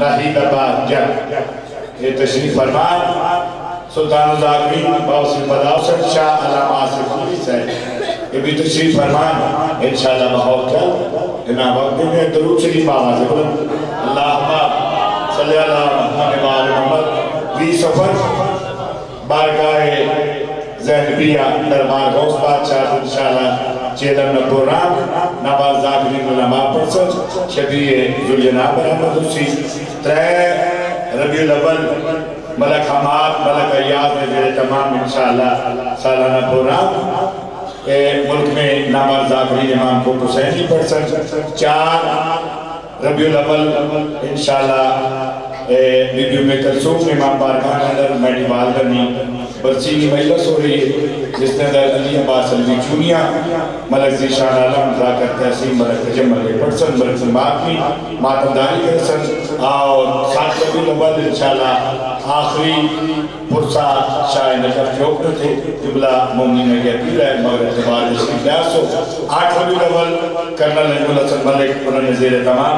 नाहिदाबाद जंग ये तशरीफ़ फरमान सुल्तान जाकरी बाउसी बदाउसर शाह अलामा आसिफ साहब ये भी तशरीफ़ फरमान इंशाल्लाह बहुत इना वक्त में दरूद शरीफ आवाज़ है अल्लाह सल्लल्लाहु अलैहि मोहम्मद बी सफ़र बारगाह जैनबिया दरबार गौस बादशाह, इंशाल्लाह। चेलन प्रोग्राम नवाज़ जागरी उलमा परसत शबी जुलना बरामद हुसी त्रै रबीउल अव्वल मलक हमाद मलक अयाज ने मेरे तमाम इंशाल्लाह सालाना प्रोग्राम ए मुल्क में नवाज़ जागरी इमाम को हुसैनी परसत चार रबीउल अव्वल इंशाल्लाह बीबी में कलसूम इमाम बारखान अंदर मेडी बाल करनी बर्सी की मजलस हो रही है, जिसने अली अब्बास अलवी चूनिया, मलक जी शाह आलम जाकर तहसीन, मलक तजम्मल पटसन मलक मातमी मातमदारी के सन और सात रबी अव्वल इंशाल्लाह। आखिरी पुरसा शाह नज़र चौक थे जुबला मोमनी ने गया पीला मगर एतबार इसकी ब्यास हो। आठ रबी अव्वल, कर्नल नजमुल हसन मलिक, उन्होंने जेर तमाम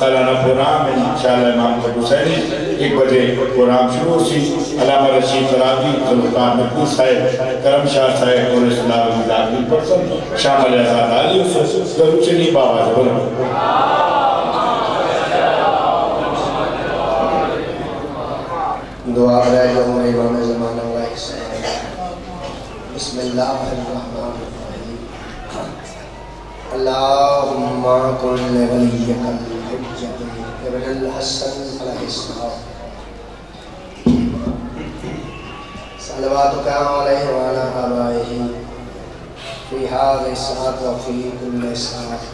सालाना प्रोग्राम इंशाल्लाह इमाम हुसैनी, एक बजे प्रोग्राम शुरू सी अलामा रशीद फरादी जुल्फकार नकवी साहब करम शाह साहब और इस्लाम मिजाजी पर्सन शामिल बाबा ज़रूर दुआ करे जो हमारे इमाम ज़माना हुआ बिस्मिल्लाहिर्रहमानिर्रहीम अल्लाहुम्मा कुल वलियकल हुज्जत इब्नुल हसन अलैहिस्सलाम सलवातुका अलैहि व अला आबाइहि फ़ी हाज़िहि साअत व फ़ी कुल्लि साअत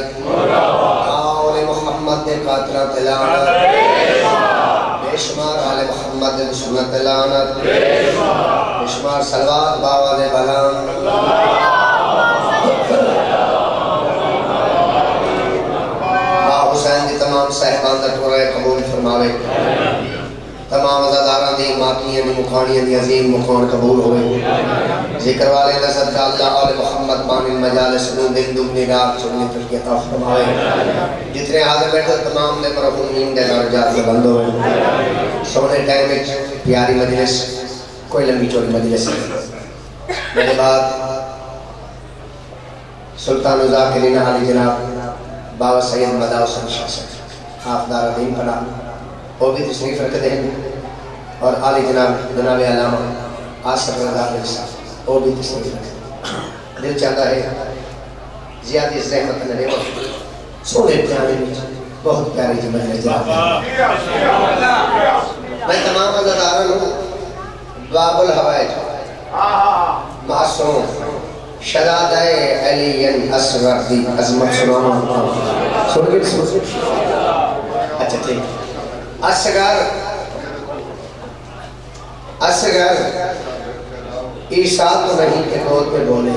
आले मोहम्मद ने कातला तिलावत बेशुमार आले मोहम्मद ने सुन्नत तिलावत बेशुमार सलवात बाबा ने बलान माँ हुसैन दी तमाम साहिबान दा टोरा कबूल फरमावे। तमाम अजादारां दी मातियाँ दी मुखानियाँ दी अजीम मुखान कबूल होवे। ज़िक्र वाले दा सदका अल्लाह मोहम्मद मानिल मजालिस नु दिन दुगनी रात सुनने तक अता फरमावे जितने हाजिर बैठे तमाम ने मरहूमीन दे दरजात से बंद होवे सोने टाइम विच प्यारी मजलिस, कोई लंबी चौड़ी मजलिस मेरे बाद सुल्तान जाकिरीन अली जनाब बाबा सैयद मदा हुसैन शाह साहब हाफदार अदीम पना वो भी तशरीफ़ रखते हैं और आली जनाब जनाब अलामा आसफ रजा साहब, वो भी तशरीफ़ रखते दिल चाहता है, ज़्यादा जहमत न ले सोने प्यारे में बहुत प्यारी जी मजलिस मैं तमाम अजादारों बाबुल हवाई मासूम शदाद अली असगर दी अजमत सुनाना सुन के सुन अच्छा ठीक। असगर असगर ईसा तो नहीं के गोद में बोले।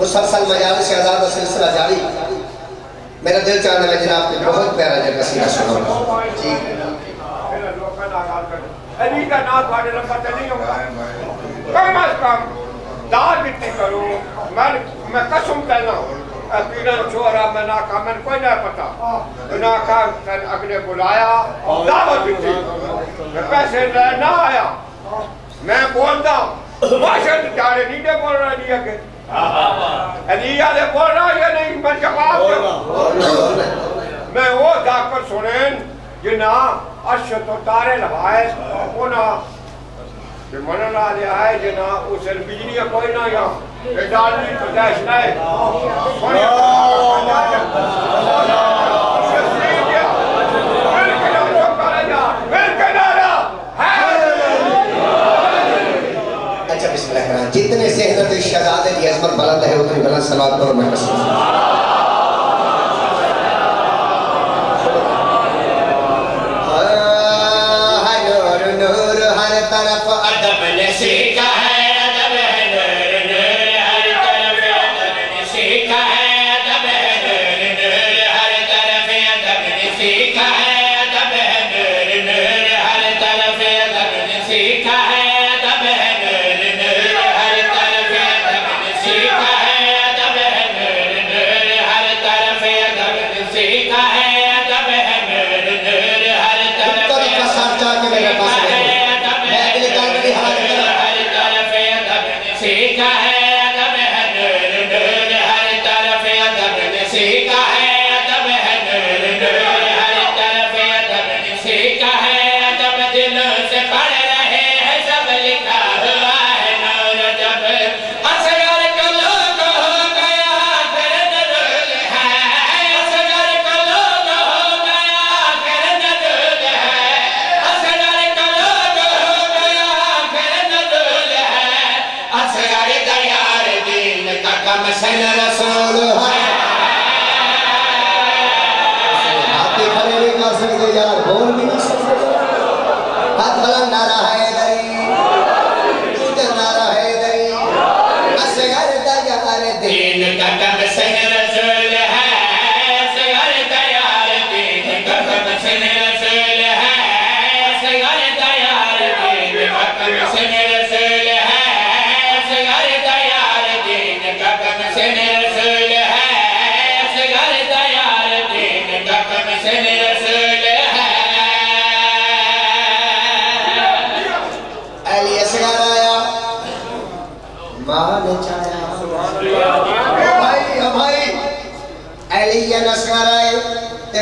मुसलसल मजाल से आज़ाद सिलसिला जारी। मेरा दिल चाहने लगे, जनाब, के बहुत प्यारा जगह कसीदा सुना। जी। अली का नाम तुम्हारे लंबा तो चले होगा। कम अज कम दाल बिक्री करो। मैं मैं कसम कहना अकीदन छोरा मैं ना का मैंने कोई नहीं पता। ना का अगले बुलाया, दावत बिक्री पैसे ना आया। मैं बोलता माशा तारे नहीं बोल रहा दिया के अजीजा ने बोल रहा या नहीं मैं जवाब मैं वो डॉक्टर सुनेन ये ना अश्वतो तारे लवायस वो ना ये मन ला लिया है ये ना उस बिजली का कोई ना या ये डालनी प्रदेश ना जितने से हज़रत की अजमत बलंद है उतनी बलंद सलात पर मैं कसम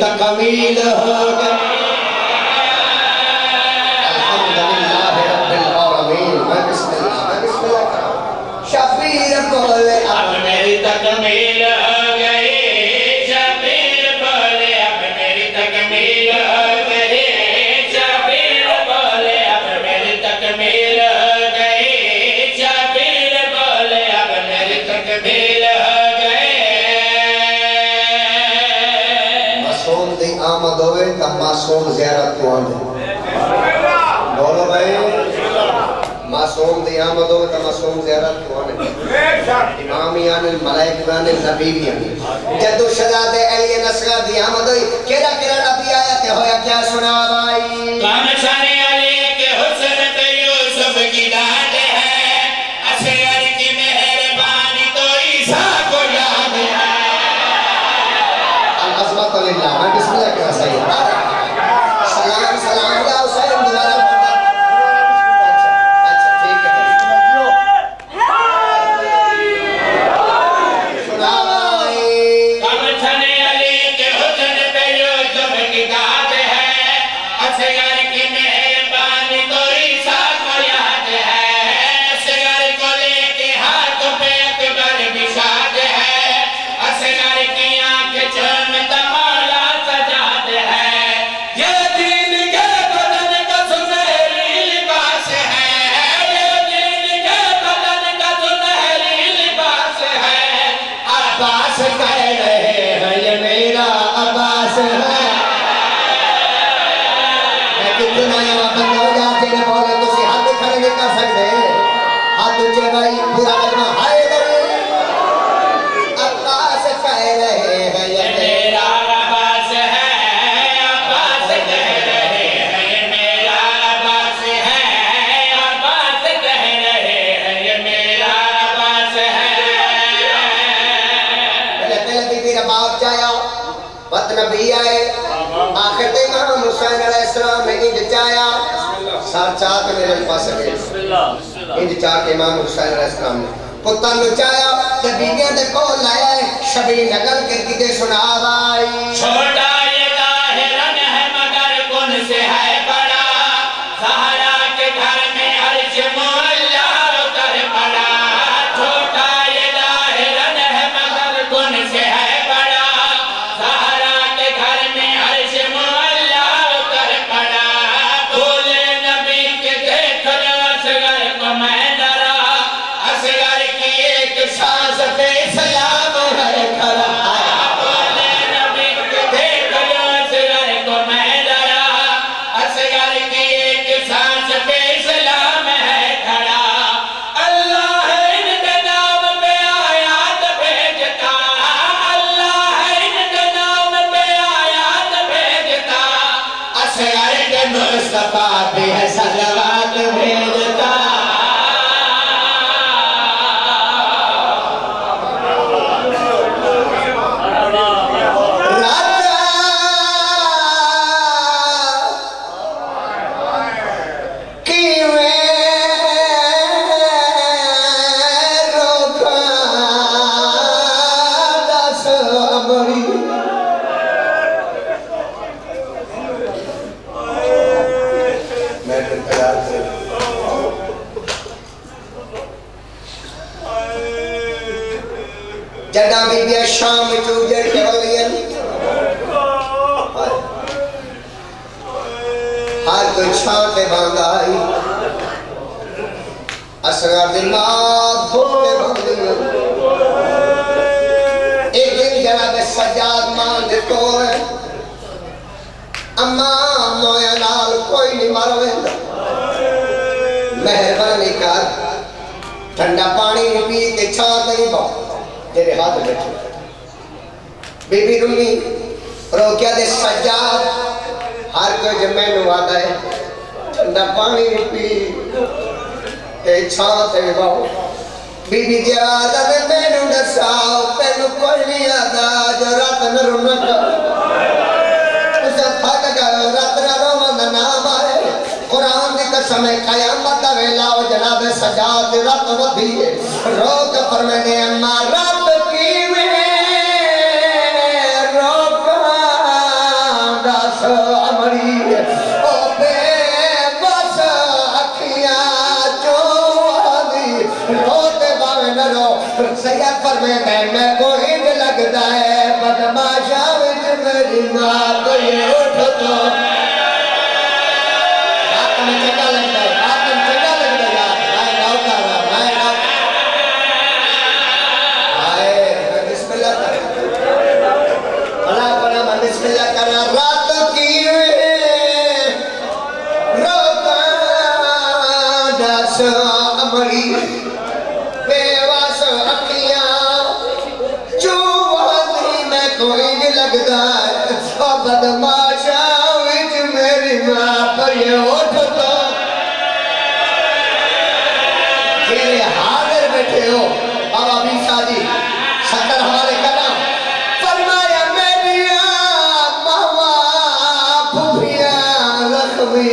तकमील हो गए शबीर को ले मेरी तकमील मोहम्मद होवे तम्मा सोम जियारत को आंदे। बोलो भाई मासूम दी आमद होवे तम्मा सोम जियारत को आंदे। इमाम यान मलाइका ने नबी भी आंदे जदो शहजादे अली नसरा दी आमद होई केड़ा केड़ा नबी आया ते होया क्या सुना भाई? कान सारे अली के हुस्न ते यूसुफ की दान güey, la verdad es la. साक्षात मेरे पास इंज चाह के इमाम हुसैन अलैहिस्सलाम ने पुत्ता नचाया ते बीवियाँ दे कोल लाया शबी नगल के किते सुनावाई शाम जो जड़ चढ़ल गया हार तो छाटे भांगाई असरा दिन धोते भांगियो एक दिन जरा दे सजाद माँ मांग को अम्मा मोया नाल कोई नहीं मरवे मेहरबानी कर ठंडा पानी पी के छात नहीं पाओ तेरे हाथ बैठे बेबी रूमी रोकिया दे सजा हर कोई जब मैं नवादा है। ठंडा पानी पी। ए छां ते वाओ बीबी जवादा दे तेनु दसाओ तेनु कोई नहीं आता जो रात न रोना का उसे थक गयो रात न रोवा ना आए। कुरान दी कसम है, कयामत दा वेला ओ जनाब सज्जाद, रात रोधी है रोक मैंने अम्मा, रात फरमे मैं को इंग लगता है, बदमाशा विच मेरी माँ तो ये उठ तो हाथ में चका लगे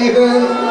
या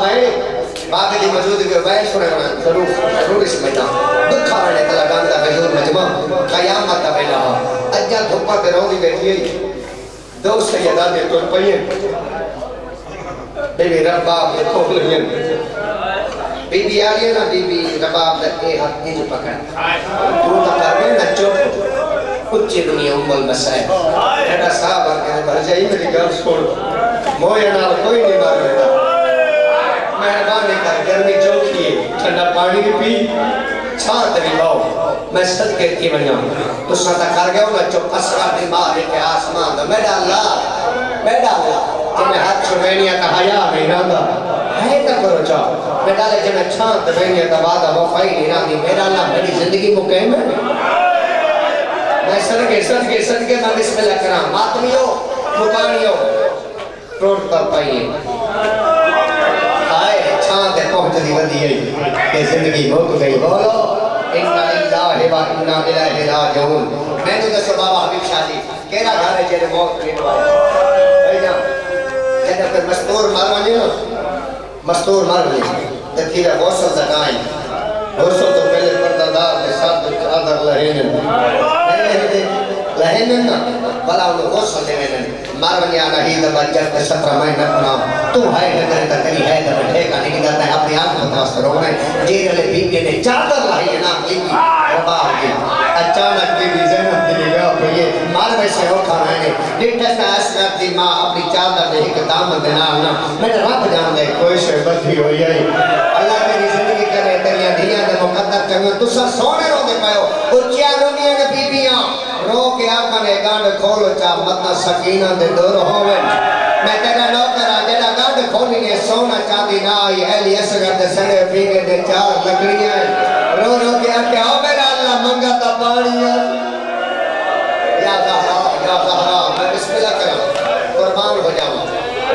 भाई बाग दी मौजूद के भाई सुनेगा ज़रूर ज़रूर इस मैदान दुखा वाले कला गान का हजूर मजमा कयामत का बेला अज्जा धुप्पा ते रोंदी बैठी है। दो सैयदा दे तुर पइए बेबी रबाब दे खोल लियन बीबी आ गई ना बीबी रबाब दे ए हाथ इंज पकड़। तू तो कर गए ना चुप। उच्च दुनिया उम्मल मसाए एडा साहब आके भर जाई, मेरी गल सुन। मोए नाल कोई नहीं मार बेटा मेहरबानी कर, गर्मी चौकी है ठंडा पानी भी पी छात भी लाओ। मैं सदके की वणा तुसा ता कर गयो ना चुप असरा दी मार के आसमान दा मेरा अल्लाह मेरा अल्लाह जिन्हें हाथ छुड़वेनिया का हया नहीं रहा है तो करो चाहो? बेटा ले जिन्हें छात वेनिया का वादा, वफाई नहीं रही मेरा अल्लाह मेरी ज़िंदगी मुकैम है? मैं सदके सदके सदके, मैं बिस्मिल्लाह करा मातमियो मुकानियो टोट कर पाइए। हाय छां ते पहुंचदी वधी है कि ज़िंदगी मुक गई बोलो इन्ना लिल्लाहि व इन्ना इलैहि राजिऊन मैंने दसो बाबा हबीब शाह जी केड़ा घर है जेरे मौत लेट वाले जा जब फिर मस्तूर मर वने ना मस्तूर मर वने ते फिर गौसल जगाई गौसल तो पहले पर्दादार के साथ चादर लहेन लहेन ना भला उन गौसल देवे मर वने आना ही दबा जब के सत्र महीना अपना तू है न करे त करी है त ठेका नहीं जाता है, अपने आप को तवस्त रोने जेरे ले बीबी ने चादर लाई है ना बीबी बाबा की अचानक बीबी जैनब दी निगाह पे ये मार में से उठा मैंने डिठा सा असरफ दी माँ अपनी चादर दे एक दामन दे नाल ना। मैंने रब जान दे कोई से बधी होई आई अल्लाह तेरी ज़िंदगी करे तेरी धियाँ दे मुकद्दर चंगे। तुसा सोने रो दे पायो, उच्चिया रोंदियाँ ने बीबियाँ। रो के आखा गांड खोलो चा मत सकीना दे दूर होवे। मैं तेरा नौकर आ जेड़ा गांड खोली ने सोना चांदी ना आई एली असगर दे सड़े पीगे दे चार लकड़ियाँ रो रो के आके आओ मेरा अल्लाह मंगा ता पानी है या ज़हरा या ज़हरा मैं बिस्मिल्लाह करा कुर्बान हो जाऊँ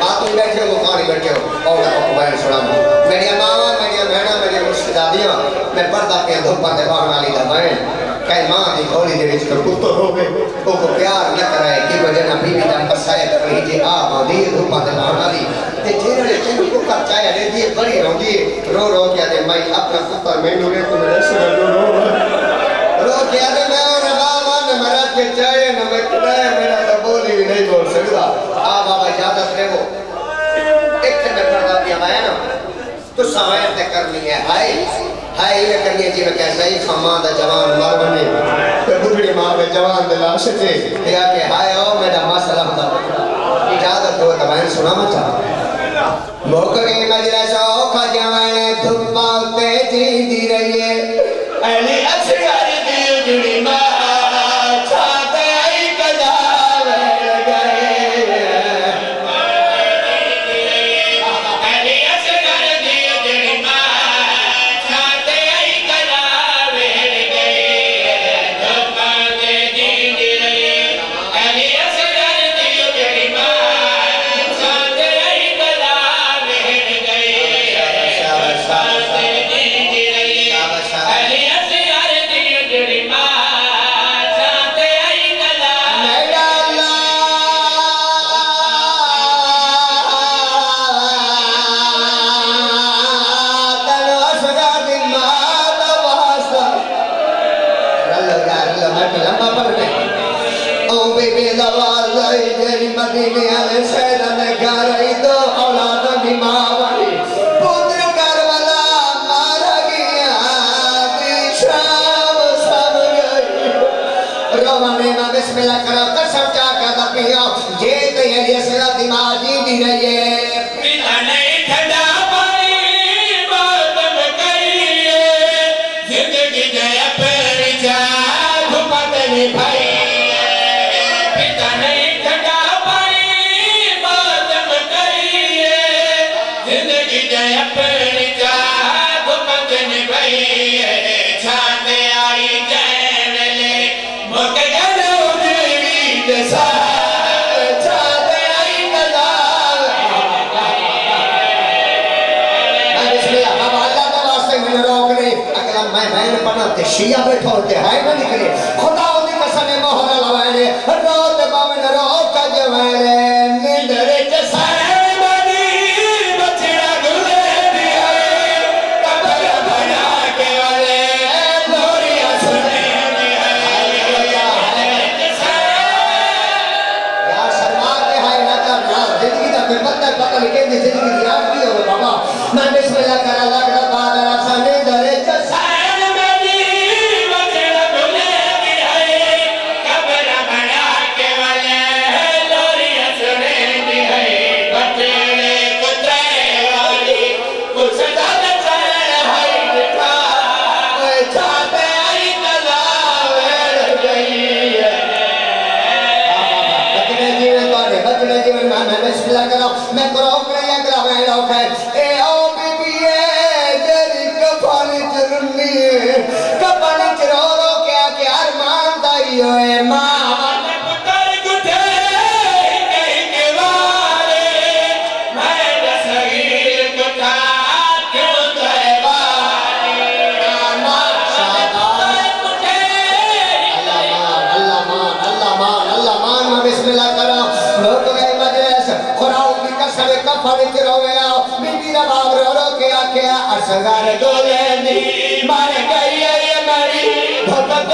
आप तुम बैठे हो मुखानी बैठे हो और मैं आपको सुनाऊं मेरी मावा मेरी बहना मेरी मुश्किलादियाँ मैं पर्दा के धुप्पा ते बाहर वाली दा कई माँ दी घोड़ी दे विच कुत्तो हो गए ओ को प्यार न करे कि वजह ना बीवी दा बसाए कर रही जे आ माँ दी धुप्पा ते बाहर वाली ते जेड़े तेन को कर चाहे दे दी बड़ी रोंदी रो रो के दे मैं अपना पुत्र मैनू रे तू मेरे से रो रो रो के दे मैं और बाबा ने मेरा के चाहे न मैं कदाए मेरा तो बोली भी नहीं बोल सकता आ बाबा इजाज़त ले वो एक में पर्दा दिया मैं ना तो समय ते करनी है हाय हाय, ये करिए जी मैं कैसा ही खम्मा दा जवान मर बने। ते बुढ़ड़ी माँ में जवान दे लाश थे ते आके, हाय ओ मेरा मसला दा इजाज़त हो। तो मैं सुना मचा मोकरे मजलिस ओ खजाने धुप्पा ते जींदी रहिए लेना बिस्मिल्लाह करा, कसम जा कर दबिया जे तो ये सदा दिमाग ही दी रही है She got. सगर गोले मारे करियर मरी भगत